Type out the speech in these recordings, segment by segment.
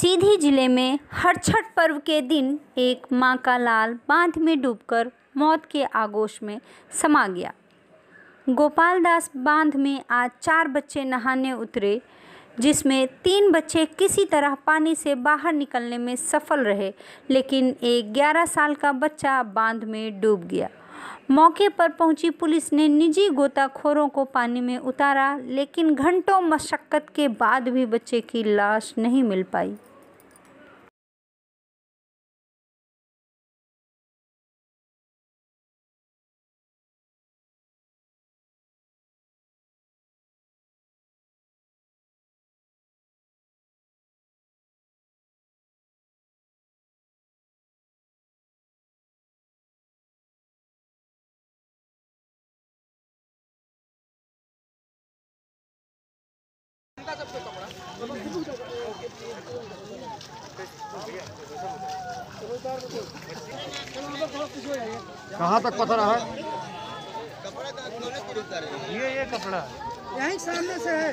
सीधी ज़िले में हर छठ पर्व के दिन एक माँ का लाल बाँध में डूबकर मौत के आगोश में समा गया। गोपालदास बाँध में आज चार बच्चे नहाने उतरे, जिसमें तीन बच्चे किसी तरह पानी से बाहर निकलने में सफल रहे, लेकिन एक 11 साल का बच्चा बाँध में डूब गया। मौके पर पहुँची पुलिस ने निजी गोताखोरों को पानी में उतारा, लेकिन घंटों मशक्कत के बाद भी बच्चे की लाश नहीं मिल पाई। कहाँ तक पता रहा है? ये ये कपड़ा यहीं सामने से है।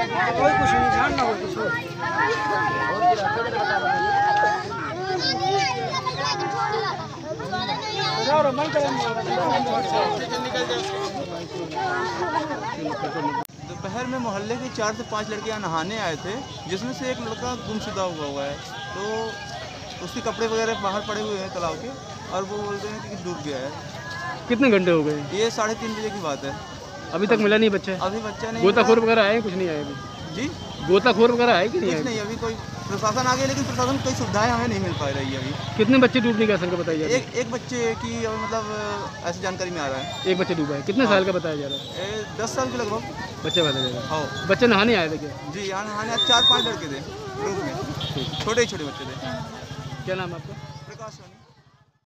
कोई कुछ नहीं ध्यान ना हो कुछ। मन करें दोपहर में मोहल्ले के चार से पाँच लड़के यहाँ नहाने आए थे जिसमें से एक लड़का गुमशुदा हुआ हुआ है। तो उसके कपड़े वगैरह बाहर पड़े हुए हैं तालाब के और वो बोलते हैं कि डूब गया है। कितने घंटे हो गए? ये साढ़े तीन बजे की बात है। अभी तक मिला नहीं बच्चा? अभी बच्चा नहीं गोताखोर वगैरह आए कुछ नहीं आए अभी? जी? गोताखोर वगैरह आए कि नहीं कुछ नहीं अभी कोई प्रशासन आ गया लेकिन प्रशासन कोई सुविधाएँ हमें नहीं मिल पा रही है अभी। कितने बच्चे डूबने की आशंका बताई जा रही एक एक बच्चे की अभी मतलब ऐसी जानकारी में आ रहा है। है एक बच्चे डूबा है। कितने साल का बताया जा रहा है? दस साल के लगभग। बच्चे बताया जा रहा है। बच्चे नहाने आए थे क्या? जी यहाँ नहाने चार पाँच लड़के थे ग्रुप में। छोटे छोटे बच्चे थे। क्या नाम आपका? प्रकाश